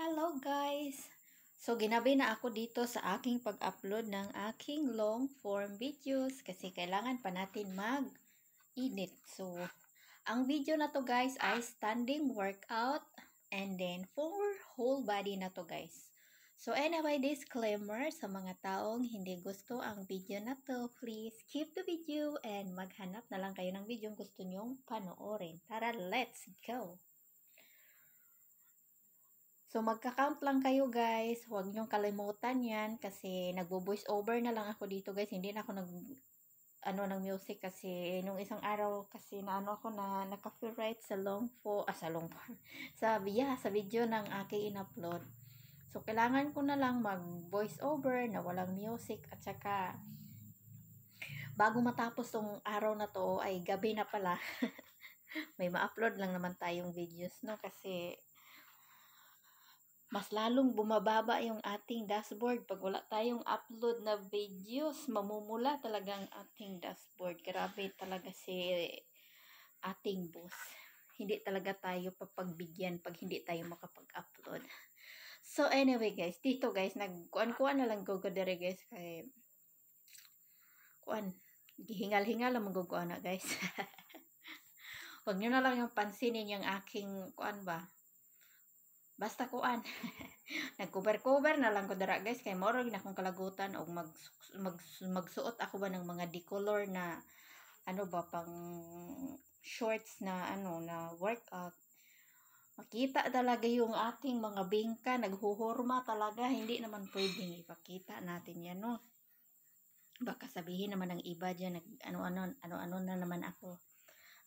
Hello guys! So, ginabi na ako dito sa aking pag-upload ng aking long form videos kasi kailangan pa natin mag-init. So, ang video na to guys ay standing workout and then for whole body na to guys. So, anyway, disclaimer sa mga taong hindi gusto ang video na to, please skip the video and maghanap na lang kayo ng video gusto nyong panoorin. Tara, let's go! So, magka-count lang kayo guys. Huwag niyong kalimutan yan kasi nagbo-voice over na lang ako dito guys. Hindi na ako nag ano ng music kasi nung isang araw kasi na ano ako na naka-copyright sa long po ah, sa long sa yeah, sa video ng aking in-upload. So, kailangan ko na lang mag-voice over na walang music at saka bago matapos tong araw na to ay gabi na pala. May ma-upload lang naman tayong videos no kasi mas lalong bumababa yung ating dashboard. Pag wala tayong upload na videos, mamumula talaga ang ating dashboard. Grabe talaga si ating boss. Hindi talaga tayo papagbigyan pag hindi tayo makapag-upload. So anyway guys, dito guys, nagkuan-kuan na lang gogo dire guys kay kuan gihingal-hingal lang maguguan na guys. Huwag nyo na lang yung pansinin yung aking kuan ba basta kuan. Nag-cover-cover na lang ko dara guys. Kay moro na akong kalagutan og mag, mag magsuot ako ba ng mga decolor na ano ba pang shorts na ano na workout. Makita talaga yung ating mga bingka. Naghuhurma talaga. Hindi naman pwedeng ipakita natin yan no? Baka sabihin naman ng iba diyan nag ano-ano ano-ano na naman ako.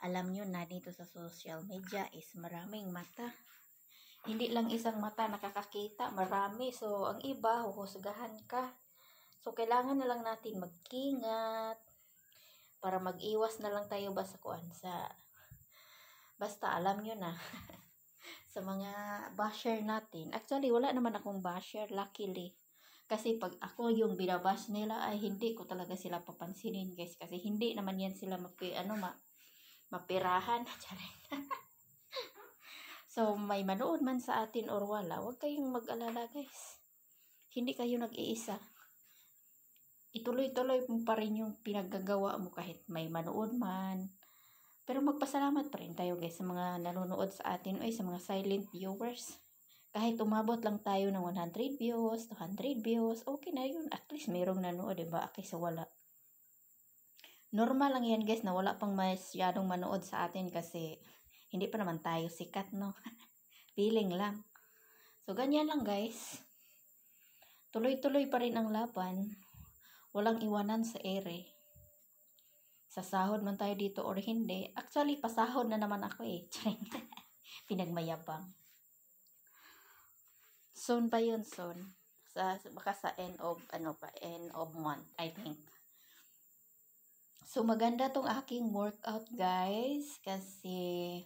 Alam nyo na dito sa social media is maraming mata hindi lang isang mata nakakakita, marami. So, ang iba, huhusgahan ka. So, kailangan na lang natin magkingat para mag-iwas na lang tayo ba sa kuan sa basta alam nyo na sa mga basher natin. Actually, wala naman akong basher, luckily. Kasi pag ako yung binabash nila ay hindi ko talaga sila papansinin guys kasi hindi naman yan sila mapi ano ma mapirahan. So, may manood man sa atin or wala, huwag kayong mag-alala guys. Hindi kayo nag-iisa. Ituloy-tuloy mo pa rin yung pinaggagawa mo kahit may manood man. Pero magpasalamat pa rin tayo guys sa mga nanonood sa atin o sa mga silent viewers. Kahit umabot lang tayo ng 100 views, 200 views, okay na yun. At least mayroong nanood, diba? Kaysa wala. Normal lang yan guys na wala pang masyadong manood sa atin kasi hindi pa naman tayo sikat, no? Feeling lang. So, ganyan lang, guys. Tuloy-tuloy pa rin ang laban. Walang iwanan sa ere. Sa sahod man tayo dito or hindi. Actually, pasahod na naman ako eh. Pinagmayabang. Soon pa yun, soon. Sa, baka sa end of, ano pa, end of month, I think. So, maganda tong aking workout, guys. Kasi,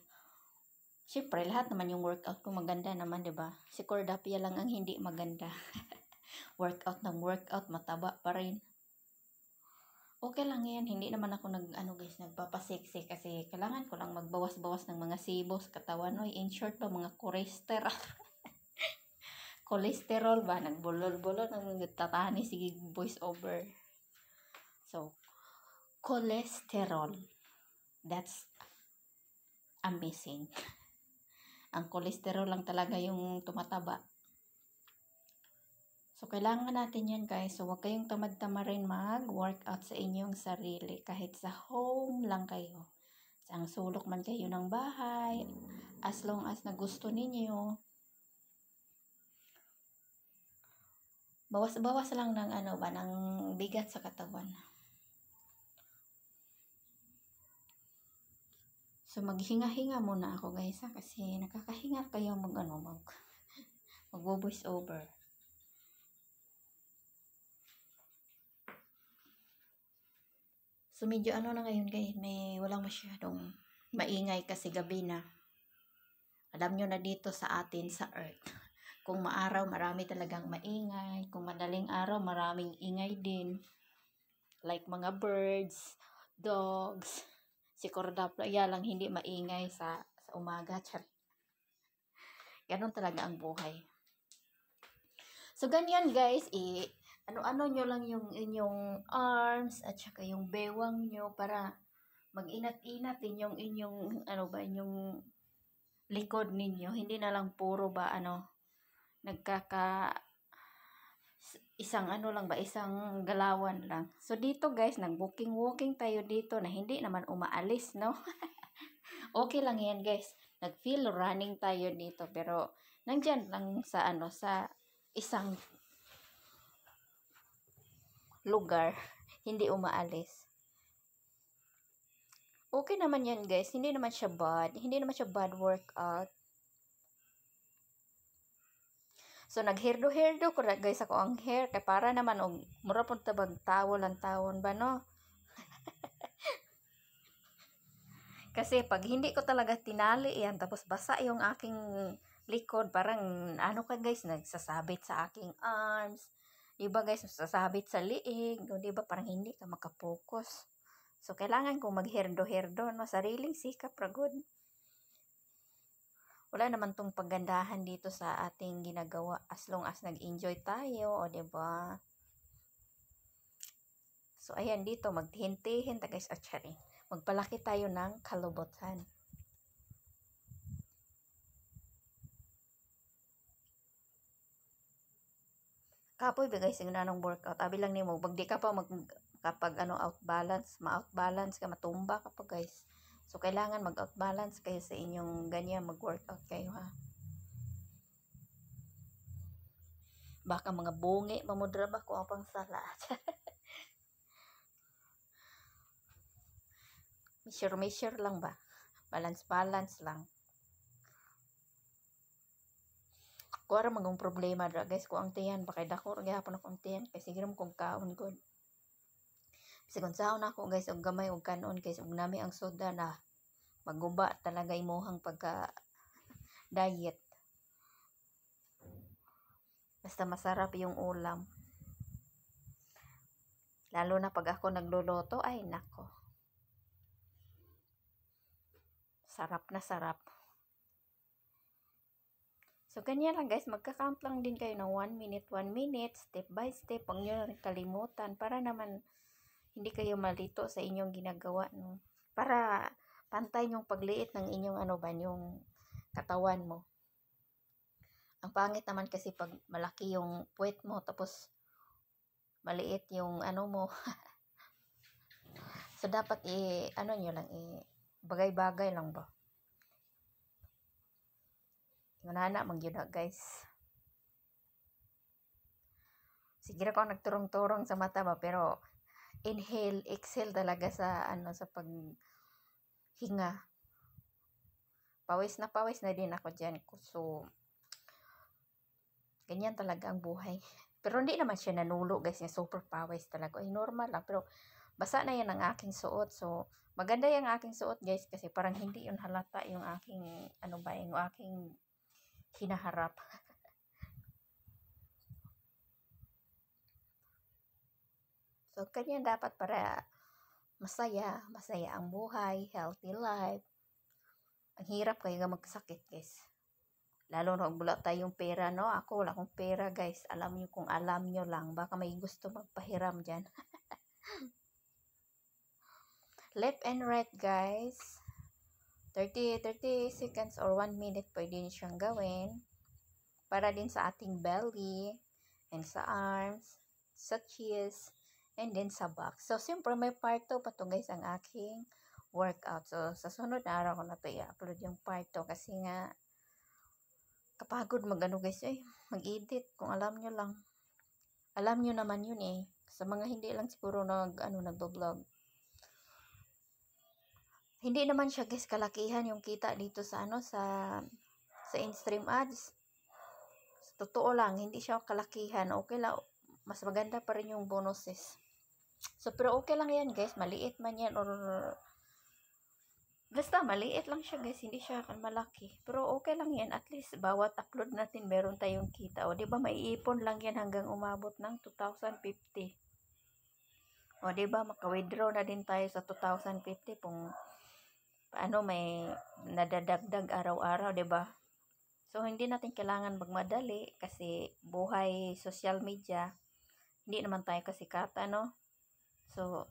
Siyempre, lahat naman yung workout ko maganda naman, 'di ba? Si Cordapia lang ang hindi maganda. workout ng workout, mataba pa rin. Okay lang yan. Hindi naman ako nag, ano guys, nagpapaseksi kasi kailangan ko lang magbawas-bawas ng mga sibo sa katawan. No? In short ba, mga cholesterol. cholesterol ba? Nagbulol-bulol. Nagtatani sige voice over. So, cholesterol. That's amazing. Ang cholesterol lang talaga yung tumataba. So, kailangan natin yan guys. So, huwag kayong tamad-tama rin mag-workout sa inyong sarili. Kahit sa home lang kayo. Sa ang sulok man kayo ng bahay. As long as na gusto ninyo. Bawas-bawas lang ng ano ba, ng bigat sa katawan. So, maghinga-hinga muna ako guys ha, kasi nakakahinga kayo mag ano, mag, mag voice over. So, medyo ano na ngayon guys, may walang masyadong maingay kasi gabi na. Alam nyo na dito sa atin sa earth. Kung maaraw, marami talagang maingay. Kung madaling araw, maraming ingay din. Like mga birds, dogs, si Cordapia lang hindi maingay sa, sa umaga. Char. Ganon talaga ang buhay. So, ganyan guys, i ano-ano nyo lang yung inyong arms at saka yung bewang nyo para mag-inat-inat din yung inyong, ano ba, inyong likod ninyo. Hindi na lang puro ba, ano, nagkaka, isang ano lang ba, isang galawan lang. So, dito guys, nag-walking-walking tayo dito na hindi naman umaalis, no? okay lang yan guys. Nag-feel running tayo dito, pero nandyan lang sa, ano, sa isang lugar, hindi umaalis. Okay naman yan guys, hindi naman siya bad, hindi naman siya bad workout. So nagherdo-herdo ko guys ako ang hair kay para naman og mura pud tabag tawol ang tawon ba no? Kasi pag hindi ko talaga tinali yan tapos basa yung aking likod, parang ano ka guys, nagsasabit sa aking arms. Diba guys, nagsasabit sa liig. O diba parang hindi ka makapokus. So, kailangan kong magherdo-herdo, no? Sariling sikap, ragod. Wala naman tong paggandahan dito sa ating ginagawa as long as nag-enjoy tayo, o diba? So, ayan dito, magtihin-tihin ta guys, at Magpalaki tayo ng kalubotan. kapoy ba guys yung nanong workout abi lang nimo pag di ka pa mag kapag ano out balance ma out balance ka matumba ka pa guys so kailangan mag out balance kayo sa inyong ganyan mag workout kayo ha? Baka mga bungi mamudra ba ko ang pang sala measure measure lang ba? Balance balance lang. Kuwara magong problema guys ko ang tiyan bakay dako ra gyapon ako ang tiyan kay sige mo kung kaon gud. Sigon saon ako guys og gamay og kanon kay og nami ang soda na maguba talaga imuhang pagka diet. Basta masarap yung ulam. Lalo na pag ako nagluluto, ay nako. Sarap na sarap. So, ganyan lang guys. Magka-count lang din kayo ng 1 minute, 1 minute, step by step. Huwag nyo kalimutan para naman hindi kayo malito sa inyong ginagawa. No? Para pantay yung pagliit ng inyong ano ba, yung katawan mo. Ang pangit naman kasi pag malaki yung puwet mo, tapos maliit yung ano mo. so, dapat i, ano nyo lang, i, bagay-bagay lang ba? Ngunana, magyuda guys. Sige ko nagturong-turong sa mata ba, pero inhale, exhale talaga sa ano sa pag hinga. Pawis na pawis na din ako diyan. So, ganyan talaga ang buhay. Pero hindi naman siya nanulo guys, niya super pawis talaga. Ay, normal lang. Pero, basa na yan ang aking suot. So, maganda yung aking suot guys kasi parang hindi yun halata yung aking, ano ba, yung aking hinaharap. So, kanya dapat para masaya, masaya ang buhay, healthy life. Ang hirap kayo nga magsakit, guys. Lalo na wala tayong pera, no? Ako, wala akong pera, guys. Alam nyo kung alam nyo lang. Baka may gusto magpahiram dyan. Left and right, guys. 30, 30 seconds or 1 minute pwede nyo siyang gawin para din sa ating belly and sa arms, sa chest, and then sa back. So, siyempre may part 2 pa to guys ang aking workout. So, sa sunod na araw ko na to i-upload yung part 2 kasi nga kapagod mag-ano guys eh, mag-edit kung alam nyo lang. Alam nyo naman yun eh. Sa mga hindi lang siguro nag, ano, nagbo-vlog hindi naman siya guys kalakihan yung kita dito sa ano sa sa in-stream ads. Totoo lang, hindi siya kalakihan. Okay lang, mas maganda pa rin yung bonuses. So, pero okay lang yan guys. Maliit man yan or basta maliit lang siya guys. Hindi siya malaki. Pero okay lang yan. At least bawat upload natin meron tayong kita. O, di ba maiipon lang yan hanggang umabot ng 2050. O, di ba maka-withdraw na din tayo sa 2050 kung paano may nadadagdag araw-araw, 'di ba? So, hindi natin kailangan magmadali kasi buhay social media, hindi naman tayo kasikatan, no? So,